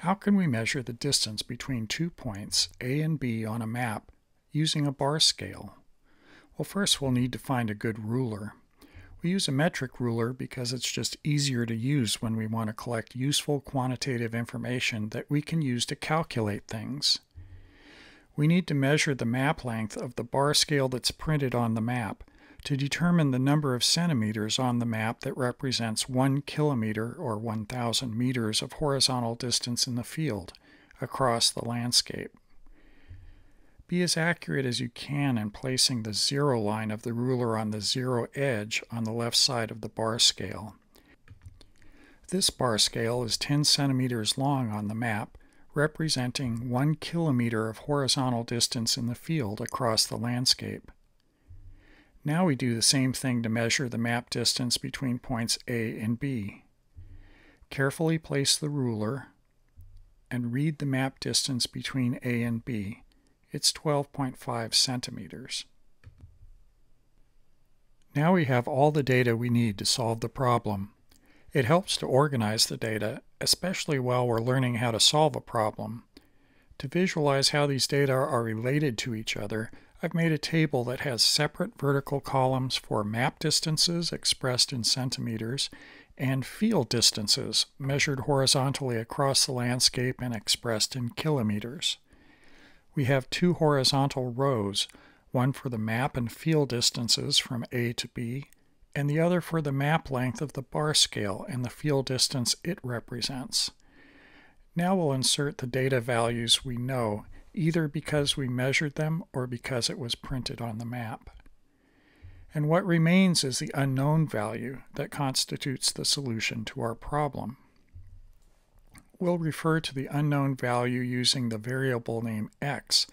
How can we measure the distance between two points, A and B, on a map using a bar scale? Well, first we'll need to find a good ruler. We use a metric ruler because it's just easier to use when we want to collect useful quantitative information that we can use to calculate things. We need to measure the map length of the bar scale that's printed on the map to determine the number of centimeters on the map that represents one kilometer or 1,000 meters of horizontal distance in the field across the landscape. Be as accurate as you can in placing the zero line of the ruler on the zero edge on the left side of the bar scale. This bar scale is 10 centimeters long on the map, representing one kilometer of horizontal distance in the field across the landscape. Now we do the same thing to measure the map distance between points A and B. Carefully place the ruler and read the map distance between A and B. It's 12.5 centimeters. Now we have all the data we need to solve the problem. It helps to organize the data, especially while we're learning how to solve a problem. To visualize how these data are related to each other, I've made a table that has separate vertical columns for map distances expressed in centimeters and field distances measured horizontally across the landscape and expressed in kilometers. We have two horizontal rows, one for the map and field distances from A to B, and the other for the map length of the bar scale and the field distance it represents. Now we'll insert the data values we know either because we measured them or because it was printed on the map. And what remains is the unknown value that constitutes the solution to our problem. We'll refer to the unknown value using the variable name x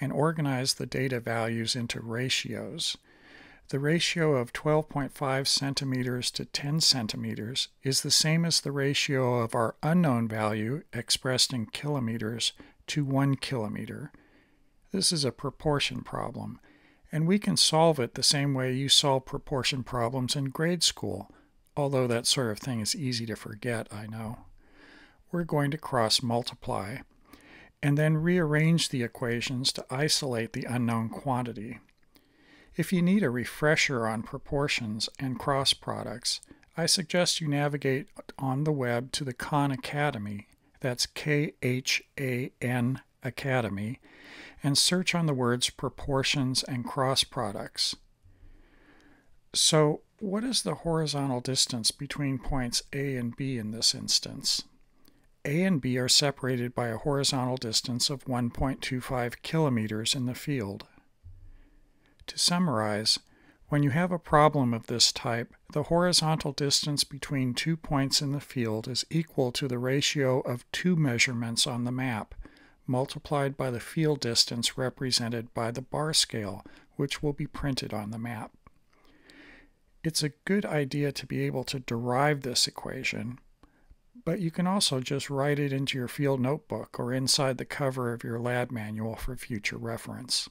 and organize the data values into ratios. The ratio of 12.5 centimeters to 10 centimeters is the same as the ratio of our unknown value, expressed in kilometers, to one kilometer. This is a proportion problem, and we can solve it the same way you solve proportion problems in grade school, although that sort of thing is easy to forget, I know. We're going to cross multiply, and then rearrange the equations to isolate the unknown quantity. If you need a refresher on proportions and cross products, I suggest you navigate on the web to the Khan Academy that's K H A N Academy, and search on the words proportions and cross products. So, what is the horizontal distance between points A and B in this instance? A and B are separated by a horizontal distance of 1.25 kilometers in the field. To summarize, when you have a problem of this type, the horizontal distance between two points in the field is equal to the ratio of two measurements on the map, multiplied by the field distance represented by the bar scale, which will be printed on the map. It's a good idea to be able to derive this equation, but you can also just write it into your field notebook or inside the cover of your lab manual for future reference.